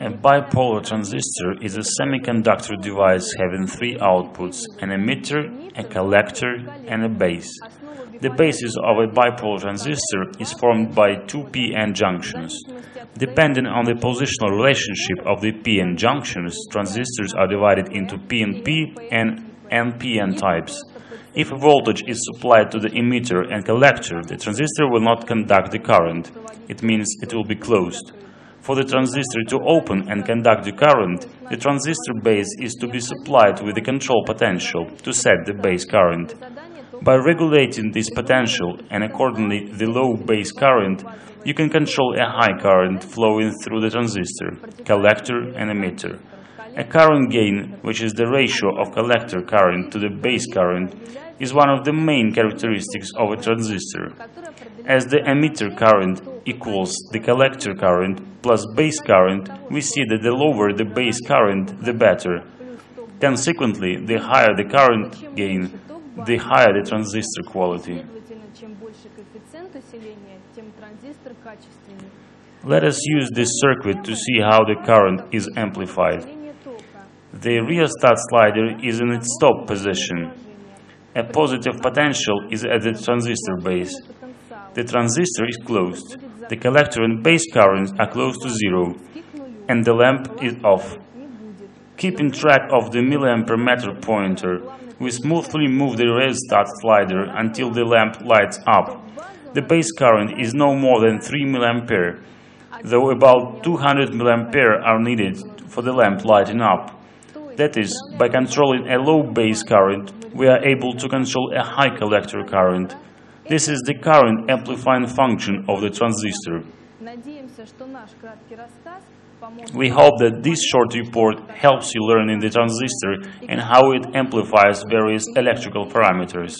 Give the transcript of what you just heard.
A bipolar transistor is a semiconductor device having three outputs, an emitter, a collector, and a base. The basis of a bipolar transistor is formed by two p-n junctions. Depending on the positional relationship of the p-n junctions, transistors are divided into PNP and NPN types. If a voltage is supplied to the emitter and collector, the transistor will not conduct the current. It means it will be closed. For the transistor to open and conduct the current, the transistor base is to be supplied with a control potential to set the base current. By regulating this potential and accordingly the low base current, you can control a high current flowing through the transistor, collector and emitter. A current gain, which is the ratio of collector current to the base current, is one of the main characteristics of a transistor. As the emitter current equals the collector current plus base current, we see that the lower the base current, the better. Consequently, the higher the current gain, the higher the transistor quality. Let us use this circuit to see how the current is amplified. The rheostat slider is in its stop position. A positive potential is at the transistor base. The transistor is closed. The collector and base currents are close to zero, and the lamp is off. Keeping track of the milliampere meter pointer, we smoothly move the rheostat slider until the lamp lights up. The base current is no more than 3 milliampere, though about 200 milliampere are needed for the lamp lighting up. That is, by controlling a low base current, we are able to control a high collector current. This is the current amplifying function of the transistor. We hope that this short report helps you learn in the transistor and how it amplifies various electrical parameters.